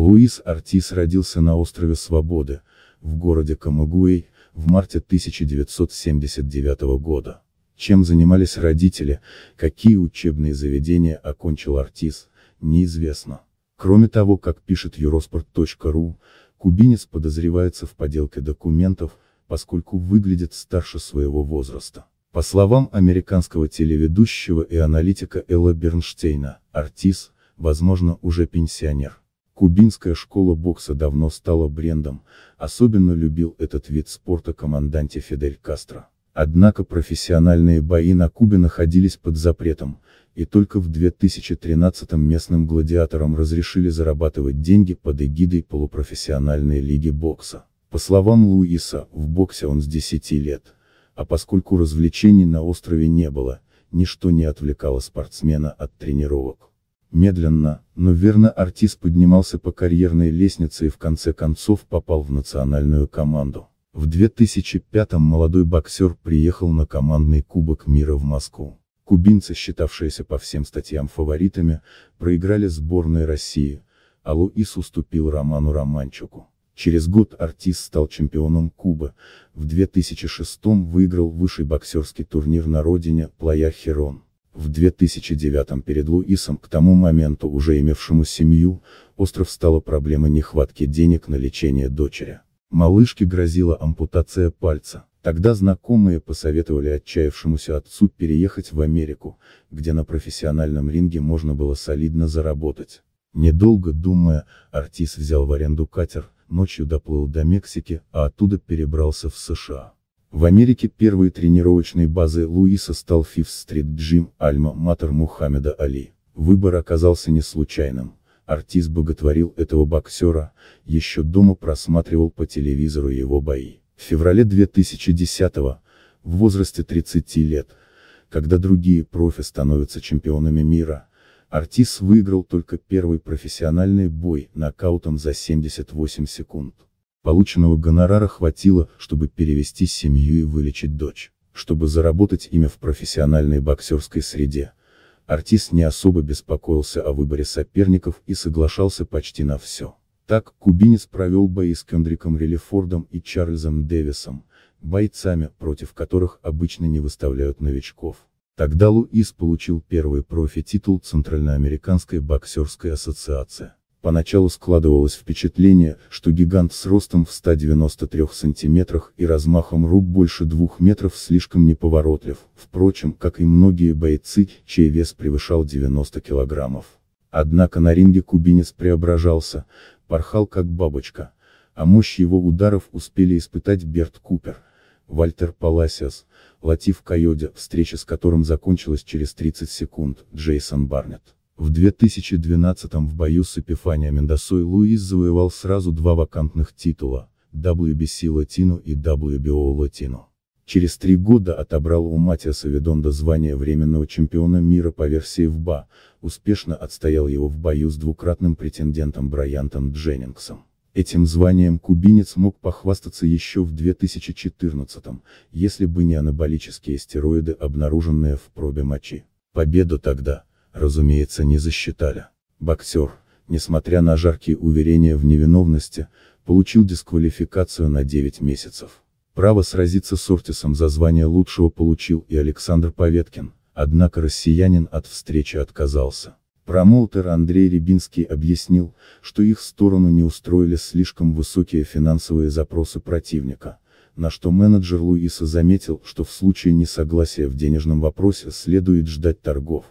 Луис Артис родился на острове Свободы, в городе Камагуэй, в марте 1979 года. Чем занимались родители, какие учебные заведения окончил Артис, неизвестно. Кроме того, как пишет Eurosport.ru, кубинец подозревается в подделке документов, поскольку выглядит старше своего возраста. По словам американского телеведущего и аналитика Элла Бернштейна, Артис, возможно, уже пенсионер. Кубинская школа бокса давно стала брендом, особенно любил этот вид спорта команданте Фидель Кастро. Однако профессиональные бои на Кубе находились под запретом, и только в 2013 местным гладиаторам разрешили зарабатывать деньги под эгидой полупрофессиональной лиги бокса. По словам Луиса, в боксе он с 10 лет. А поскольку развлечений на острове не было, ничто не отвлекало спортсмена от тренировок. Медленно, но верно артист поднимался по карьерной лестнице и в конце концов попал в национальную команду. В 2005 молодой боксер приехал на командный Кубок мира в Москву. Кубинцы, считавшиеся по всем статьям фаворитами, проиграли сборной России, а Луис уступил Роману Романчуку. Через год артист стал чемпионом Кубы, в 2006 выиграл высший боксерский турнир на родине, Плая Херон. В 2009 перед Луисом, к тому моменту уже имевшему семью, остров стала проблема нехватки денег на лечение дочери. Малышке грозила ампутация пальца. Тогда знакомые посоветовали отчаявшемуся отцу переехать в Америку, где на профессиональном ринге можно было солидно заработать. Недолго думая, артист взял в аренду катер, ночью доплыл до Мексики, а оттуда перебрался в США. В Америке первой тренировочной базой Луиса стал Street Gym, Альма-Матер Мухаммеда Али. Выбор оказался не случайным. Артист боготворил этого боксера, еще дома просматривал по телевизору его бои. В феврале 2010-го, в возрасте 30 лет, когда другие профи становятся чемпионами мира, Артис выиграл только первый профессиональный бой нокаутом за 78 секунд. Полученного гонорара хватило, чтобы перевести семью и вылечить дочь. Чтобы заработать имя в профессиональной боксерской среде, Артист не особо беспокоился о выборе соперников и соглашался почти на все. Так, кубинец провел бои с Кендриком Релифордом и Чарльзом Дэвисом, бойцами, против которых обычно не выставляют новичков. Тогда Луис получил первый профи-титул Центральноамериканской боксерской ассоциации. Поначалу складывалось впечатление, что гигант с ростом в 193 сантиметрах и размахом рук больше двух метров слишком неповоротлив, впрочем, как и многие бойцы, чей вес превышал 90 килограммов. Однако на ринге кубинец преображался, порхал как бабочка, а мощь его ударов успели испытать Берт Купер, Вальтер Паласиас, Латиф Кайоде, встреча с которым закончилась через 30 секунд, Джейсон Барнетт. В 2012 в бою с Эпифанио Мендосой Луис завоевал сразу два вакантных титула, WBC Latino и WBO Latino. Через три года отобрал у Матиаса Видонда звание временного чемпиона мира по версии ВБА, успешно отстоял его в бою с двукратным претендентом Брайантом Дженнингсом. Этим званием кубинец мог похвастаться еще в 2014 если бы не анаболические стероиды, обнаруженные в пробе мочи. Победу тогда, разумеется, не засчитали. Боксер, несмотря на жаркие уверения в невиновности, получил дисквалификацию на 9 месяцев. Право сразиться с Ортисом за звание лучшего получил и Александр Поветкин, однако россиянин от встречи отказался. Промоутер Андрей Рябинский объяснил, что их сторону не устроили слишком высокие финансовые запросы противника, на что менеджер Луиса заметил, что в случае несогласия в денежном вопросе следует ждать торгов,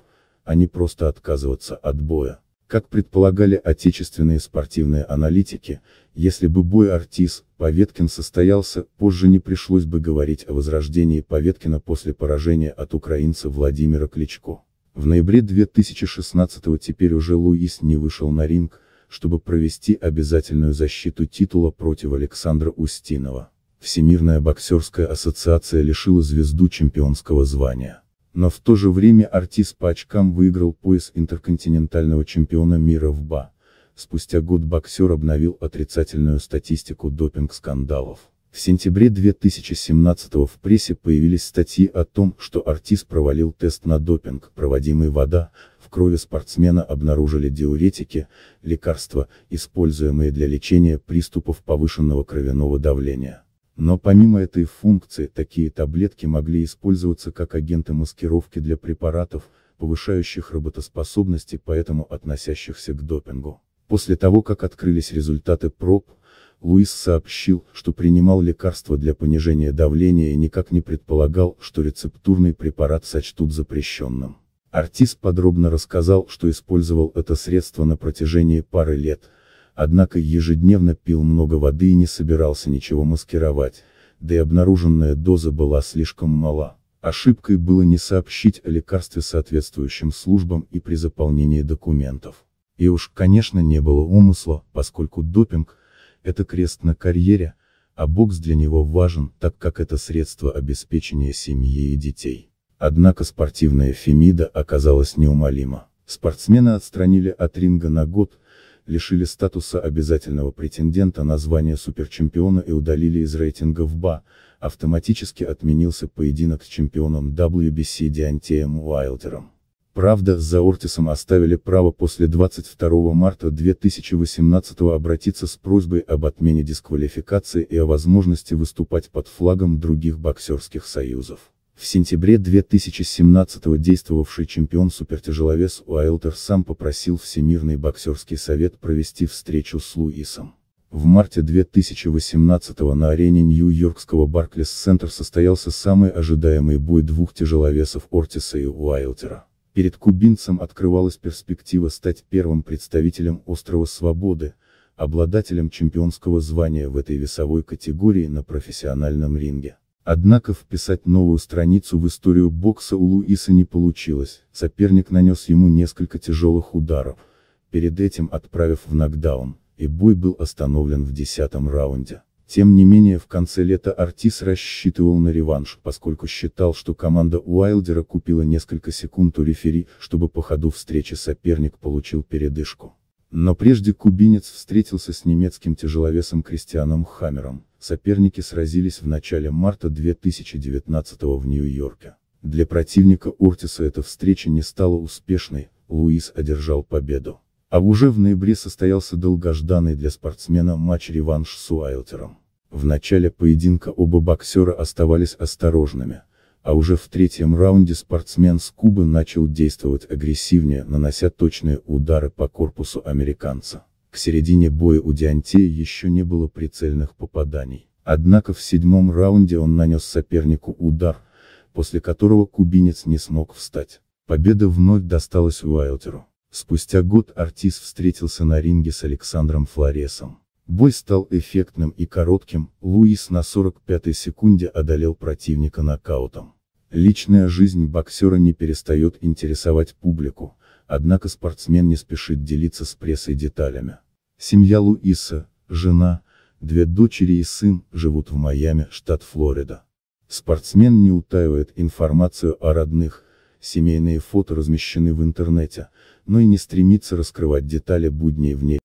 а не просто отказываться от боя. Как предполагали отечественные спортивные аналитики, если бы бой Артис, Поветкин состоялся, позже не пришлось бы говорить о возрождении Поветкина после поражения от украинца Владимира Кличко. В ноябре 2016 теперь уже Луис не вышел на ринг, чтобы провести обязательную защиту титула против Александра Устинова. Всемирная боксерская ассоциация лишила звезду чемпионского звания. Но в то же время артист по очкам выиграл пояс интерконтинентального чемпиона мира в БА. Спустя год боксер обновил отрицательную статистику допинг-скандалов. В сентябре 2017 в прессе появились статьи о том, что артист провалил тест на допинг, проводимый вода, в крови спортсмена обнаружили диуретики, лекарства, используемые для лечения приступов повышенного кровяного давления. Но помимо этой функции, такие таблетки могли использоваться как агенты маскировки для препаратов, повышающих работоспособность поэтому относящихся к допингу. После того, как открылись результаты проб, Луис сообщил, что принимал лекарства для понижения давления и никак не предполагал, что рецептурный препарат сочтут запрещенным. Артист подробно рассказал, что использовал это средство на протяжении пары лет, однако ежедневно пил много воды и не собирался ничего маскировать, да и обнаруженная доза была слишком мала. Ошибкой было не сообщить о лекарстве соответствующим службам и при заполнении документов. И уж, конечно, не было умысла, поскольку допинг – это крест на карьере, а бокс для него важен, так как это средство обеспечения семьи и детей. Однако спортивная Фемида оказалась неумолима. Спортсмена отстранили от ринга на год, лишили статуса обязательного претендента на звание суперчемпиона и удалили из рейтинга в БА, автоматически отменился поединок с чемпионом WBC Диантеем Уайлдером. Правда, за Ортисом оставили право после 22 марта 2018 обратиться с просьбой об отмене дисквалификации и о возможности выступать под флагом других боксерских союзов. В сентябре 2017 действовавший чемпион супертяжеловес Уайлтер сам попросил Всемирный боксерский совет провести встречу с Луисом. В марте 2018 на арене Нью-Йоркского Барклес Центр состоялся самый ожидаемый бой двух тяжеловесов Ортиса и Уайлтера. Перед кубинцем открывалась перспектива стать первым представителем Острова Свободы, обладателем чемпионского звания в этой весовой категории на профессиональном ринге. Однако вписать новую страницу в историю бокса у Луиса не получилось, соперник нанес ему несколько тяжелых ударов, перед этим отправив в нокдаун, и бой был остановлен в десятом раунде. Тем не менее в конце лета Артис рассчитывал на реванш, поскольку считал, что команда Уайлдера купила несколько секунд у рефери, чтобы по ходу встречи соперник получил передышку. Но прежде кубинец встретился с немецким тяжеловесом Кристианом Хаммером, соперники сразились в начале марта 2019 в Нью-Йорке. Для противника Ортиса эта встреча не стала успешной, Луис одержал победу. А уже в ноябре состоялся долгожданный для спортсмена матч-реванш с Уайлтером. В начале поединка оба боксера оставались осторожными, а уже в третьем раунде спортсмен с Кубы начал действовать агрессивнее, нанося точные удары по корпусу американца. К середине боя у Диантея еще не было прицельных попаданий. Однако в седьмом раунде он нанес сопернику удар, после которого кубинец не смог встать. Победа вновь досталась Уайлтеру. Спустя год Артис встретился на ринге с Александром Флоресом. Бой стал эффектным и коротким, Луис на 45-й секунде одолел противника нокаутом. Личная жизнь боксера не перестает интересовать публику, однако спортсмен не спешит делиться с прессой деталями. Семья Луиса, жена, две дочери и сын, живут в Майами, штат Флорида. Спортсмен не утаивает информацию о родных, семейные фото размещены в интернете, но и не стремится раскрывать детали будней вне